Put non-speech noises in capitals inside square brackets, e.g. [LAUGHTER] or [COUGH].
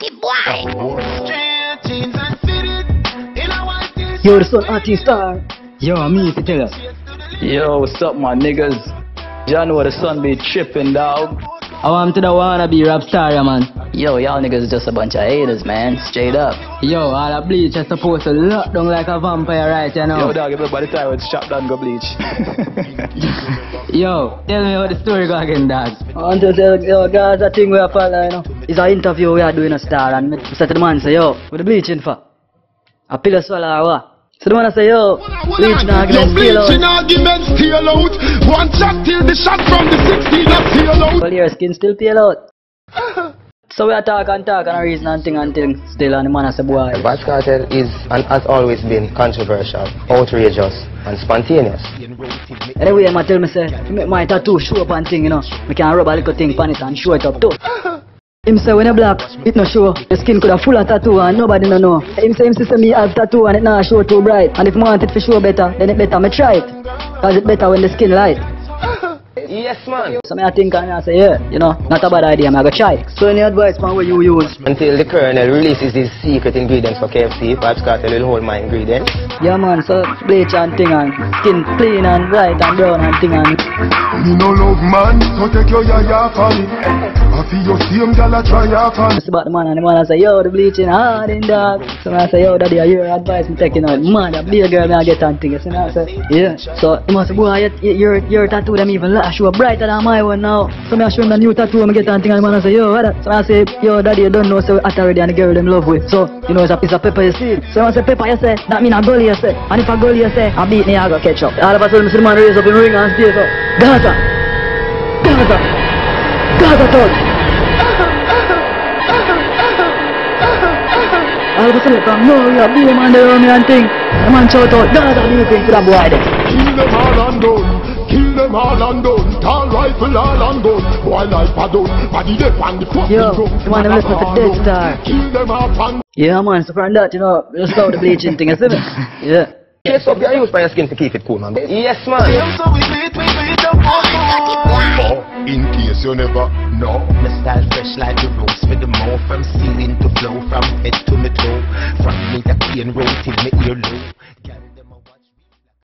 it, boy. Straight jeans and fitted in a white t-shirt. Yo, son artist star. Yo, me if you tell you. Yo, what's up, my niggas? Y'all know the sun be tripping, dog. I want to the wannabe rap star, yeah, man. Yo, y'all niggas just a bunch of haters, man. Straight up. Yo, all the bleach is supposed to lock down like a vampire, right, you know? Yo, dog, everybody time with chop down go bleach. [LAUGHS] Yo, tell me what the story go again, dog. Oh, I want to tell yo, guys, that thing we are following, you know. It's an interview we are doing a star, and me say to the man, say, yo, what the bleaching for? A pill of swallow or what? So the man say, yo, bleach now, Yo, again, steal bleaching out. arguments tail out. One shot till the shot from the 16 of tail out. Well, your skin still peel out. [LAUGHS] so we are talk and talk and a reason and thing and thing still, and the man say, boy, Vybz Kartel is and has always been controversial, outrageous, and spontaneous. Anyway, I tell me say, you make my tattoo show up and thing, you know. We can rub a little thing on it and show it up too. [LAUGHS] Him say when you black, it no show. The skin could have full of tattoo and nobody no know. Him say him say me have tattoo and it not show too bright. And if I want it to show better, then it better me try it. Cause it better when the skin light. Yes, man. So me I think and I say, yeah, you know, not a bad idea, I go try. So any advice man what you use? Until the colonel releases his secret ingredients for KFC, Vybz Kartel will hold my ingredients. Yeah man, so bleach and thing and skin clean and bright and brown and thing and Me no love man, so take your yaya for me. I feel your same gal a try off on. It's about the man and the man I say, yo, the bleaching hard in dog. So I say, yo, daddy, I hear advice me taking out. Man, that be girl me I get on thing. You see I say, yeah. So he must say, boy, your, your, your tattoo them even la show brighter than my one now. So I show him the new tattoo me get on thing and the man I say, yo, what that? So I say, yo, daddy, you don't know so hot already and the girl them love with. So, you know, it's a piece of pepper you see. So I say, pepper you say, that mean a goalie you say. And if a goalie you say, I beat me, I go catch up. All of a sudden, Mr. Man raise up in ring and stay so, Gaza, Gaza, Gaza touch. All of a sudden, come, no, you are being man there on me and thing. The man shout out, Gaza, do you think to that? Kill them all and done. Kill them all and done. Tall rifle all and done. Boy like pardon. Body deep on the fucking Yo, ground. the man them listen to Dead Star. Kill them all and Yeah, man, so from that, you know, just start the bleaching thing, you see me? Yeah. Yes, up your use for your skin to keep it cool, man. Yes, man. So we beat, we beat the Oh, in case you never know. My style fresh like the rose with the mouth from ceiling to flow from head to my toe. From me cane road till me earlobe.